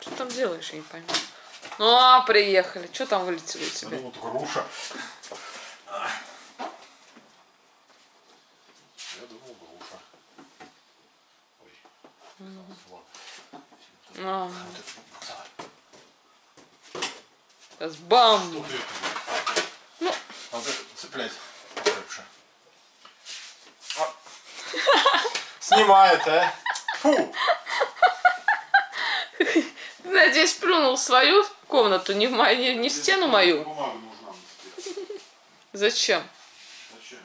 Что там делаешь, я не пойму. Ну, а, приехали. Что там вылетело у тебя? думал, груша. Я думал, груша. Ой. А, Вот это, Оксана, сейчас бам! вот вот. Ну. Надо цеплять крепше. А. Снимает, а? Фу! Надеюсь, плюнул в свою комнату, не в, мою, не, не в стену мою. Зачем? Зачем?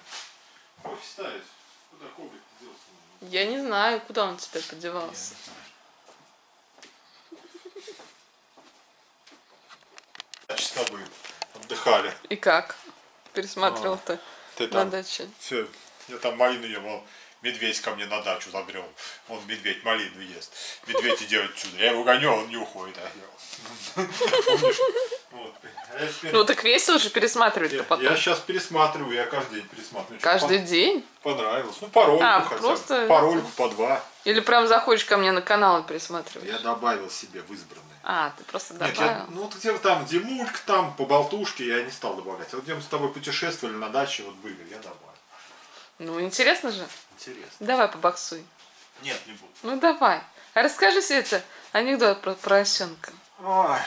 Кофе ставить? Куда коврик делся? Я не знаю, куда он теперь подевался. С тобой отдыхали. И как? Пересматривал-то Ты на там, даче. все, я там малину вон, медведь ко мне на дачу забрел. Он медведь малину ест. Медведь иди отсюда. Я его гоню, а он не уходит. А я-. А я Ну так весело же пересматривать-то Я, потом. сейчас пересматриваю, я каждый день пересматриваю. Каждый день? Понравилось. Ну, по ролику А, хотя бы. просто- По ролику по два. Или прям заходишь ко мне на канал и пересматриваешь? Я добавил себе в избранные. А, ты просто Нет, добавил. я, ну вот где там, где мульк, там, по болтушке я не стал добавлять. А вот где мы с тобой путешествовали на даче, вот были, я добавил. Ну, интересно же. Интересно. Давай побоксуй. Нет, не буду. Ну, давай. А расскажи себе это анекдот про поросенка. Ой.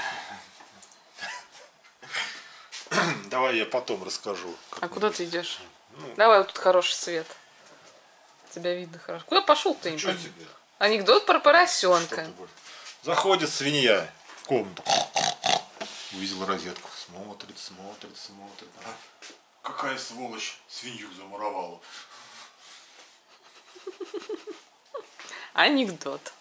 Давай я потом расскажу. А куда ты идешь? Ну. Давай, вот тут хороший свет. Тебя видно хорошо. Куда пошел ты? тебе? Анекдот про поросенка. Заходит свинья в комнату. Увидела розетку. Смотрит, смотрит, смотрит. Какая сволочь свинью замуровала. Анекдот.